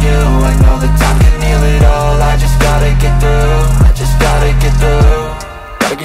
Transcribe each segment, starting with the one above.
you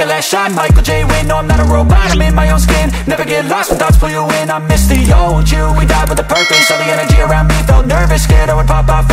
a last shot, Michael J. Win No, I'm not a robot, I'm in my own skin. Never get lost when thoughts pull you in. I miss the old you. We died with a purpose. All the energy around me felt nervous. Scared I would pop off